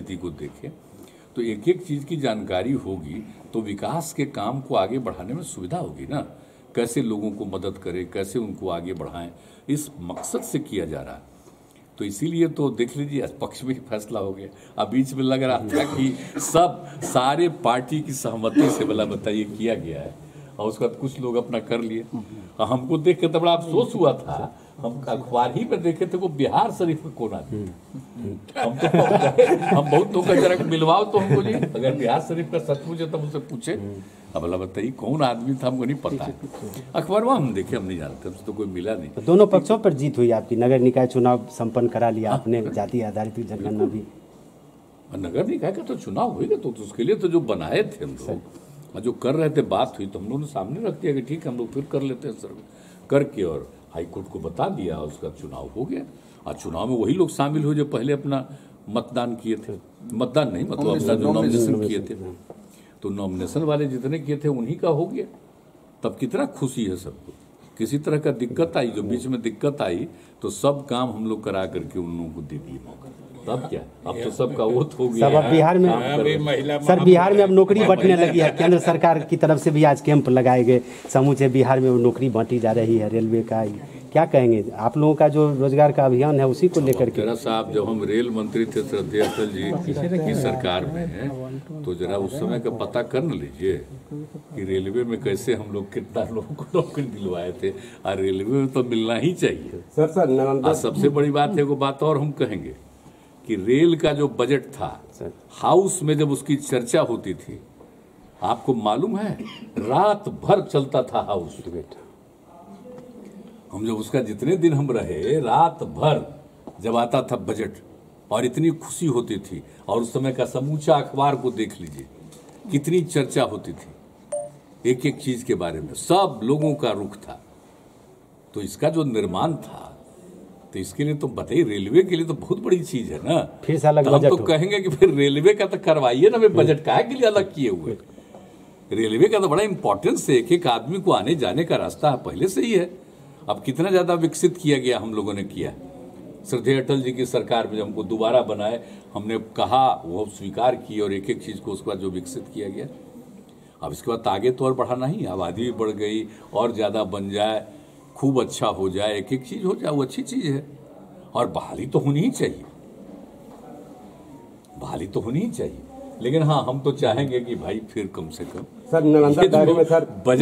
स्थिति को देखें तो एक एक चीज़ की जानकारी होगी तो विकास के काम को आगे बढ़ाने में सुविधा होगी ना? कैसे लोगों को मदद करें, कैसे उनको आगे बढ़ाएँ? इस मकसद से किया जा रहा है। तो इसीलिए तो देख लीजिए पक्ष में फैसला हो गया। अब बीच में लग रहा था कि सब, सारे पार्टी की सहमति से बोला बताइए, किया गया है। और उसके बाद कुछ लोग अपना कर लिए। और हमको देख के तो बड़ा अफसोस हुआ था। हम अखबार ही में देखे थे वो बिहार शरीफ में कौन हम तो हम बहुत लोग का जरा मिलवाओ तो हमको जी। अगर बिहार शरीफ का सचमुच है तो मुझसे पूछे। अब बोला बताइए कौन आदमी था हमको नहीं पता। है अखबार हम देखे हम नहीं जानते हमसे तो कोई मिला नहीं। तो दोनों पक्षों पर जीत हुई आपकी नगर निकाय चुनाव संपन्न करा लिया आपने जाति आधारित जनगणना भी। नगर निकाय का तो चुनाव होगा तो, तो उसके लिए तो जो बनाए थे हम लोग। जो कर रहे थे बात हुई तो हम लोगों ने सामने रख दिया कि ठीक है हम लोग फिर कर लेते हैं सर्वे। करके और हाईकोर्ट को बता दिया उसका चुनाव हो गया। और चुनाव में वही लोग शामिल हुए जो पहले अपना मतदान किए थे। मतदान नहीं मतलब अपना जो नॉमिनेशन किए थे। तो नॉमिनेशन वाले जितने किए थे उन्हीं का हो गया। तब कितना खुशी है सबको। किसी तरह का दिक्कत आई जो बीच में दिक्कत आई तो सब काम हम लोग करा करके उन लोगों को दे दिए मौका। तब क्या? अब तो सबका वोट हो गया सब अब बिहार में सर बिहार में अब नौकरी बंटने लगी है। केंद्र सरकार की तरफ़ से भी आज कैंप लगाए गए। समूचे बिहार में वो नौकरी बांटी जा रही है रेलवे का। क्या कहेंगे? आप लोगों का जो रोज़गार का अभियान है उसी को लेकर के जरा साहब जब हम रेल मंत्री थे श्रद्धेय अटल जी की सरकार में है तो जरा उस समय का पता कर न लीजिए कि रेलवे में कैसे हम लोग कितना लोगों को नौकरी दिलवाए थे। और रेलवे में तो मिलना ही चाहिए। सर सर सबसे बड़ी बात है वो बात और हम कहेंगे। कि रेल का जो बजट था हाउस में जब उसकी चर्चा होती थी आपको मालूम है रात भर चलता था हाउस। हम जब उसका जितने दिन हम रहे रात भर जब आता था बजट और इतनी खुशी होती थी और उस समय का समूचा अखबार को देख लीजिए कितनी चर्चा होती थी एक एक चीज़ के बारे में। सब लोगों का रुख था। तो इसका जो निर्माण था तो इसके लिए तो बताइए रेलवे के लिए तो बहुत बड़ी चीज़ है ना। फिर से अलग तो हम तो कहेंगे कि फिर रेलवे का तो करवाइए ना वे बजट काहे के लिए अलग किए हुए? रेलवे का तो बड़ा इंपॉर्टेंस है एक एक आदमी को आने जाने का रास्ता पहले से ही है। अब कितना ज़्यादा विकसित किया गया हम लोगों ने किया। श्रद्धेय अटल जी की सरकार में जब हमको दोबारा बनाए हमने कहा वो स्वीकार की और एक एक चीज़ को उसके बाद जो विकसित किया गया। अब इसके बाद आगे तो और बढ़ाना ही आबादी भी बढ़ गई और ज़्यादा बन जाए। खूब अच्छा हो जाए एक एक चीज़ हो जाए वो अच्छी चीज़ है। और बहाली तो होनी ही चाहिए। बहाली तो होनी ही चाहिए। लेकिन हाँ हम तो चाहेंगे कि भाई फिर कम से कम सर दायरे में सर बजट